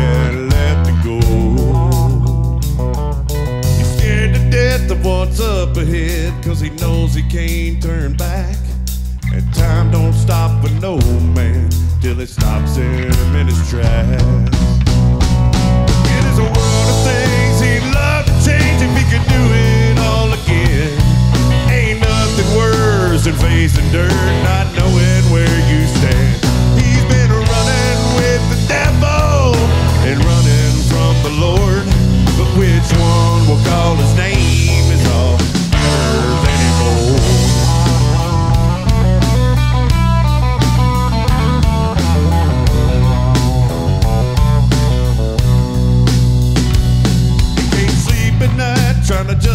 he had left go. He's scared to death of what's up ahead cause he knows he can't turn back. And time don't stop for no man till it stops him in his tracks. It is a world of things he'd love to change if he could do it all again. Ain't nothing worse than facing dirt, not knowing where you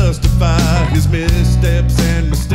justify his missteps and mistakes.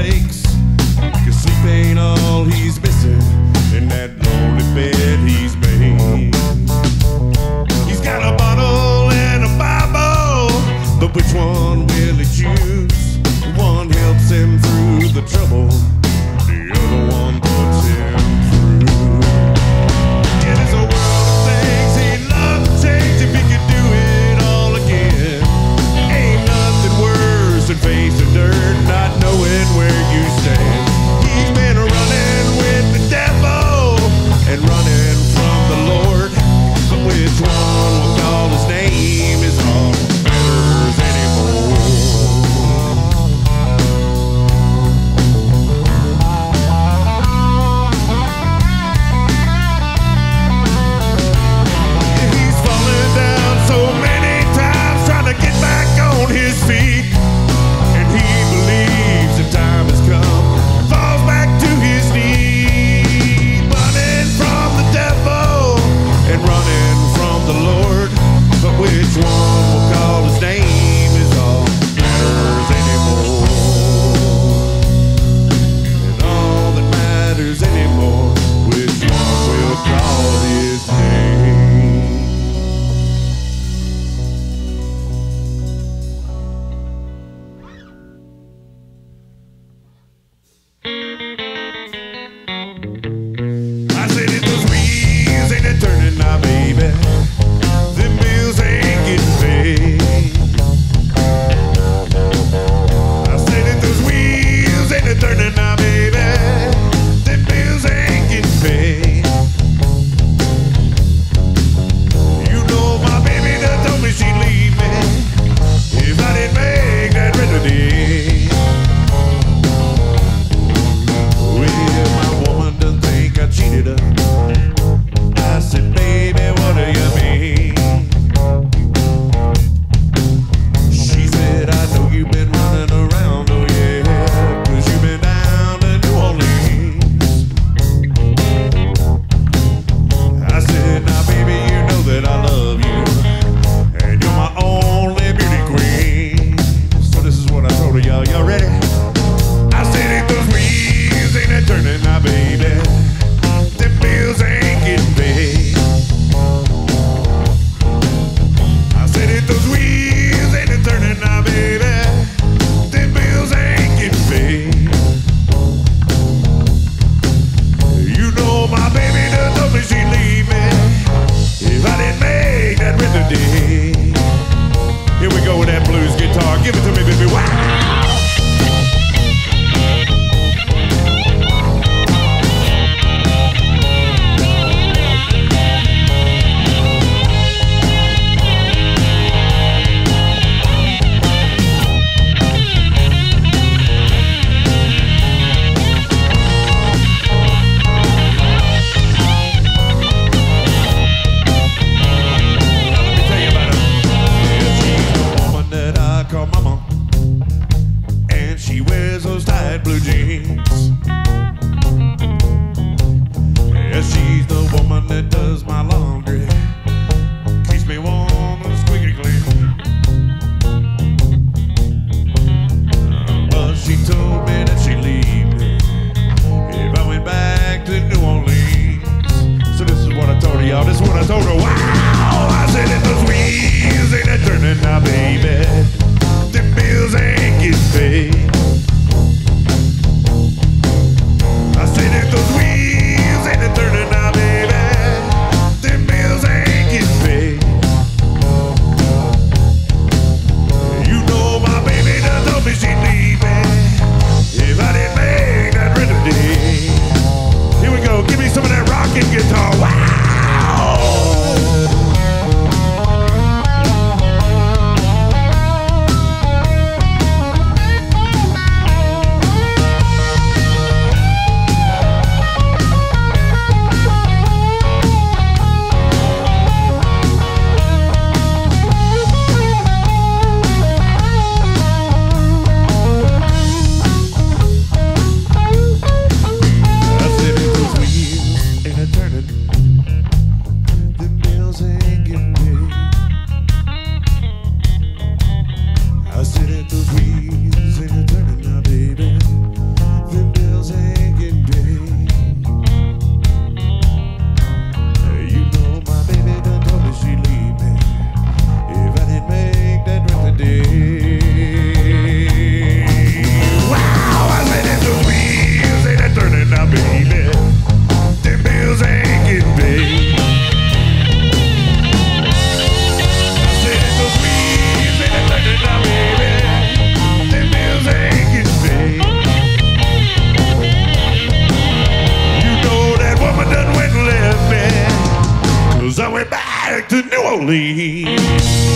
leave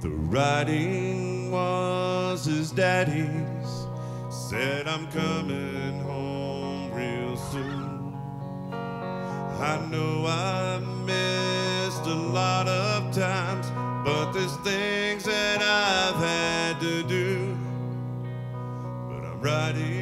The writing was his daddy's. Said, I'm coming home real soon. I know I missed a lot of times, but there's things that I've had to do. But I'm writing.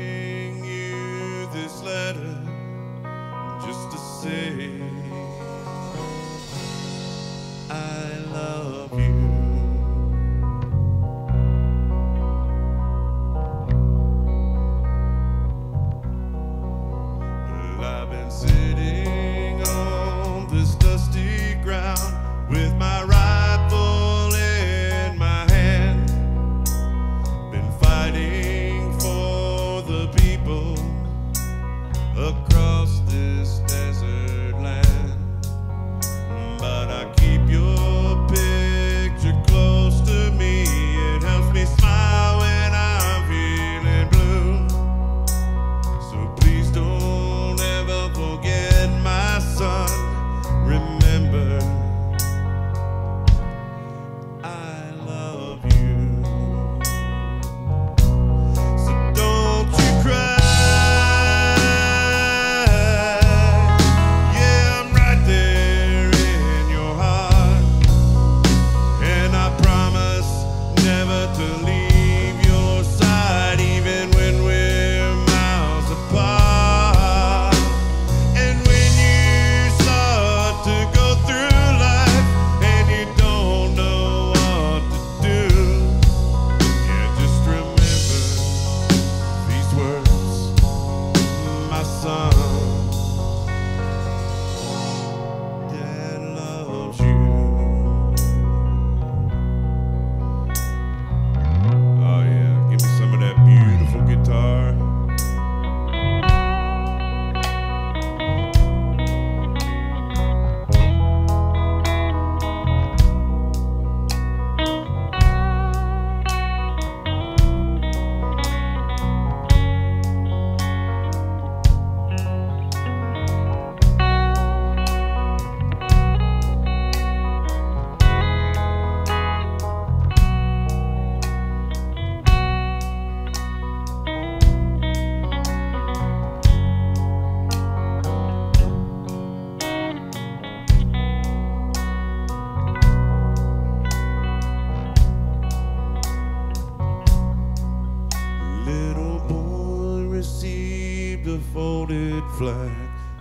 flag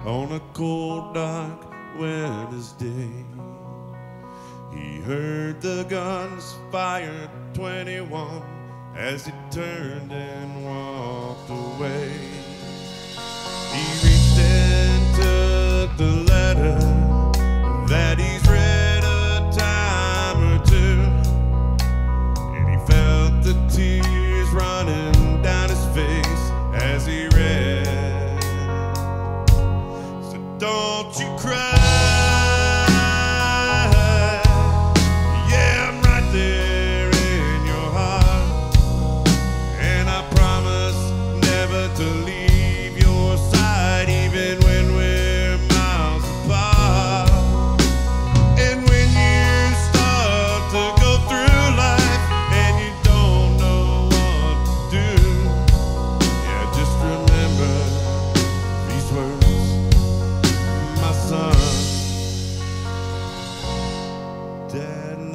on a cold, dark Wednesday. He heard the guns fire 21 as he turned and walked away. He dead